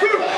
two.